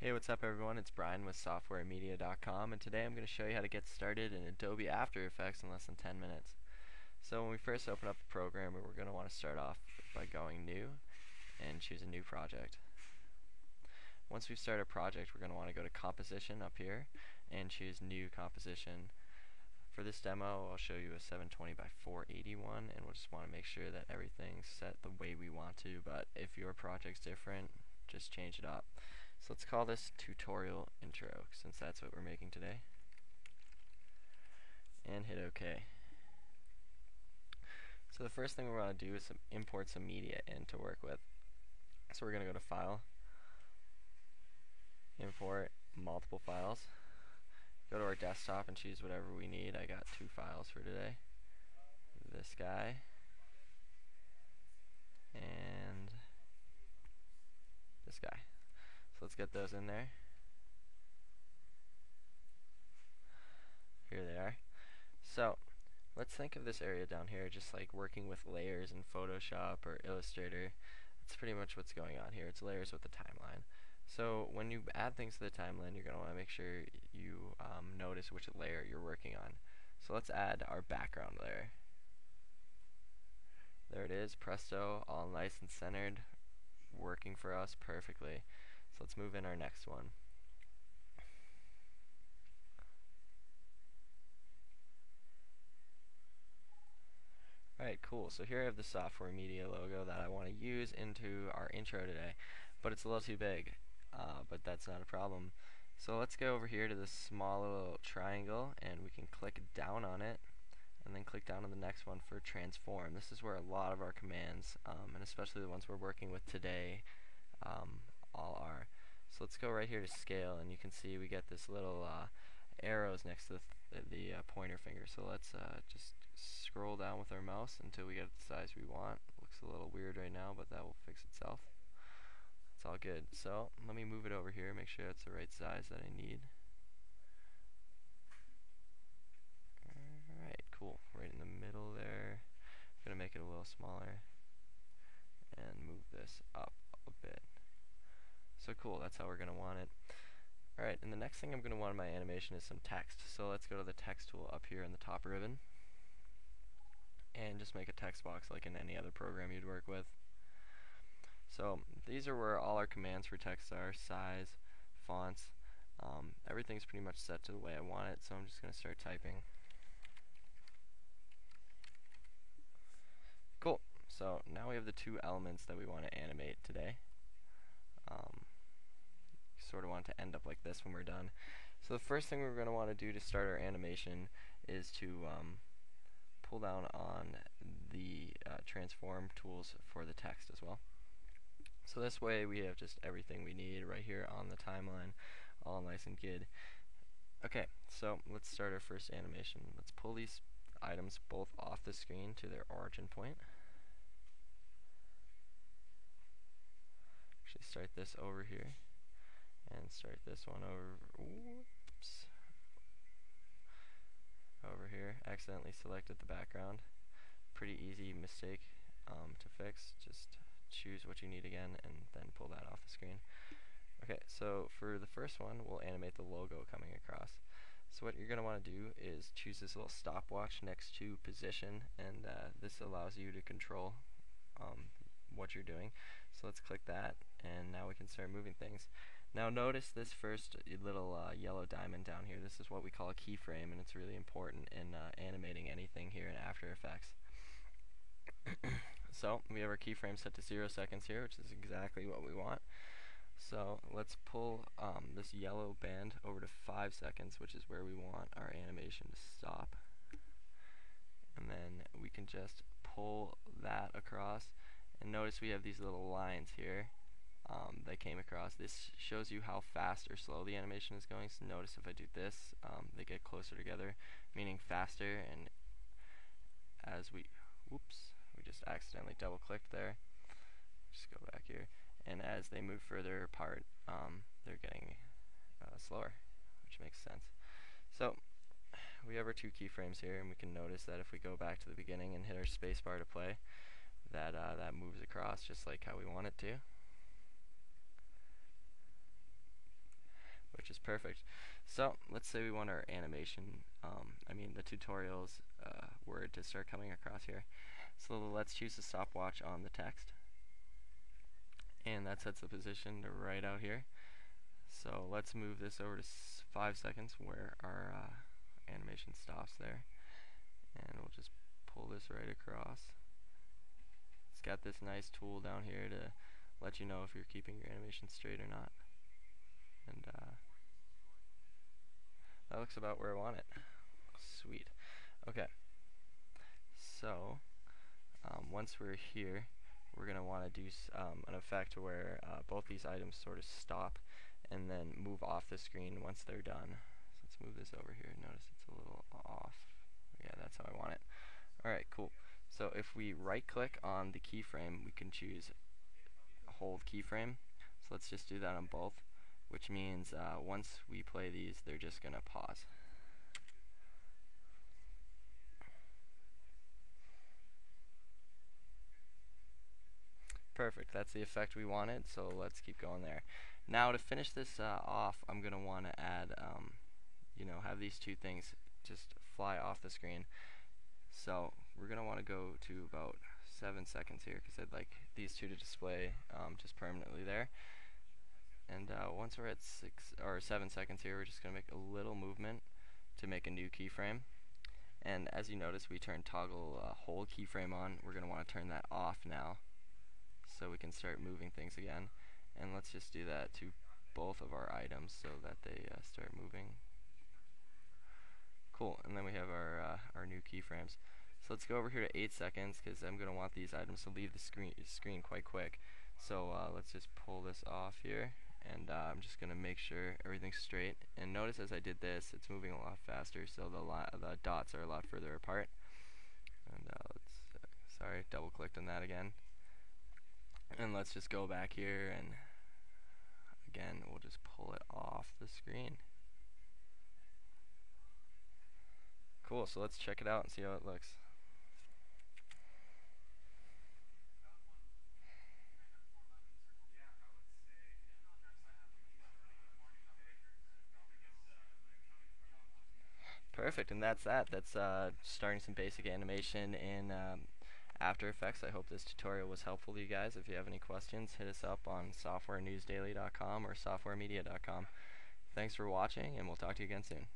Hey, what's up everyone? It's Brian with softwaremedia.com and today I'm going to show you how to get started in Adobe After Effects in less than 10 minutes. So when we first open up the program, we're going to want to start off by going New and choose a new project. Once we start a project, we're going to want to go to Composition up here and choose New Composition. For this demo, I'll show you a 720 by 481 and we'll just want to make sure that everything's set the way we want to, but if your project's different, just change it up. So let's call this tutorial intro since that's what we're making today. And hit OK. So the first thing we want to do is some import some media in to work with. So we're going to go to File, Import Multiple Files, go to our desktop and choose whatever we need. I got two files for today. This guy and this guy. So let's get those in there. Here they are. So let's think of this area down here just like working with layers in Photoshop or Illustrator. That's pretty much what's going on here. It's layers with the timeline. So when you add things to the timeline, you're going to want to make sure you um, notice which layer you're working on. So let's add our background layer. There it is, presto, all nice and centered, working for us perfectly. So let's move in our next one. Alright, cool. So here I have the software media logo that I want to use into our intro today. But it's a little too big. Uh, but that's not a problem. So let's go over here to this small little triangle and we can click down on it and then click down on the next one for transform. This is where a lot of our commands, um, and especially the ones we're working with today, um, all are. So let's go right here to scale and you can see we get this little uh, arrows next to the, th the uh, pointer finger. So let's uh, just scroll down with our mouse until we get the size we want. Looks a little weird right now, but that will fix itself. It's all good. So let me move it over here, make sure it's the right size that I need. Alright, cool. Right in the middle there. I'm going to make it a little smaller and move this up a bit. So cool, that's how we're going to want it. Alright, and the next thing I'm going to want in my animation is some text. So let's go to the text tool up here in the top ribbon and just make a text box like in any other program you'd work with. So these are where all our commands for text are, size, fonts, um, everything's pretty much set to the way I want it, so I'm just going to start typing. Cool, so now we have the two elements that we want to animate today. Um, sort of want to end up like this when we're done. So the first thing we're going to want to do to start our animation is to um, pull down on the uh, transform tools for the text as well. So this way we have just everything we need right here on the timeline, all nice and good. Okay, so let's start our first animation. Let's pull these items both off the screen to their origin point. Actually start this over here and start this one over oops over here accidentally selected the background pretty easy mistake um, to fix just choose what you need again, and then pull that off the screen. Okay, so for the first one, we'll animate the logo coming across. So what you're going to want to do is choose this little stopwatch next to position, and uh, this allows you to control um, what you're doing. So let's click that, and now we can start moving things. Now notice this first little uh, yellow diamond down here. This is what we call a keyframe, and it's really important in uh, animating anything here in After Effects. So we have our keyframe set to 0 seconds here, which is exactly what we want. So let's pull um, this yellow band over to 5 seconds, which is where we want our animation to stop. And then we can just pull that across. And notice we have these little lines here um, that came across. This shows you how fast or slow the animation is going. So notice if I do this, um, they get closer together, meaning faster. And as we, whoops, we just accidentally double clicked there just go back here and as they move further apart um, they're getting uh, slower which makes sense so we have our two keyframes here and we can notice that if we go back to the beginning and hit our spacebar to play that uh, that moves across just like how we want it to Which is perfect. So let's say we want our animation, um, I mean the tutorials uh, word to start coming across here. So let's choose the stopwatch on the text. And that sets the position to right out here. So let's move this over to 5 seconds where our uh, animation stops there. And we'll just pull this right across. It's got this nice tool down here to let you know if you're keeping your animation straight or not. And uh, that looks about where I want it. Sweet. Okay. So, um, once we're here, we're going to want to do um, an effect where uh, both these items sort of stop and then move off the screen once they're done. So let's move this over here. Notice it's a little off. Yeah, that's how I want it. Alright, cool. So if we right click on the keyframe, we can choose hold keyframe. So let's just do that on both, which means uh, once we play these, they're just going to pause. Perfect, that's the effect we wanted, so let's keep going there. Now to finish this uh, off, I'm going to want to add, um, you know, have these two things just fly off the screen. So we're going to want to go to about 7 seconds here because I'd like these two to display um, just permanently there. And uh, once we're at 6 or 7 seconds here, we're just going to make a little movement to make a new keyframe. And as you notice, we turned toggle uh, hold keyframe on. We're going to want to turn that off now so we can start moving things again. And let's just do that to both of our items so that they uh, start moving. Cool, and then we have our, uh, our new keyframes. So let's go over here to 8 seconds because I'm going to want these items to leave the screen, screen quite quick. So uh, let's just pull this off here and uh, I'm just going to make sure everything's straight. And notice as I did this, it's moving a lot faster, so the, the dots are a lot further apart. And uh, let's, uh, sorry, double clicked on that again. And let's just go back here and again we'll just pull it off the screen. Cool, so let's check it out and see how it looks. Perfect, and that's that. That's uh, starting some basic animation in um, after Effects. I hope this tutorial was helpful to you guys. If you have any questions, hit us up on softwarenewsdaily.com or softwaremedia.com. Thanks for watching, and we'll talk to you again soon.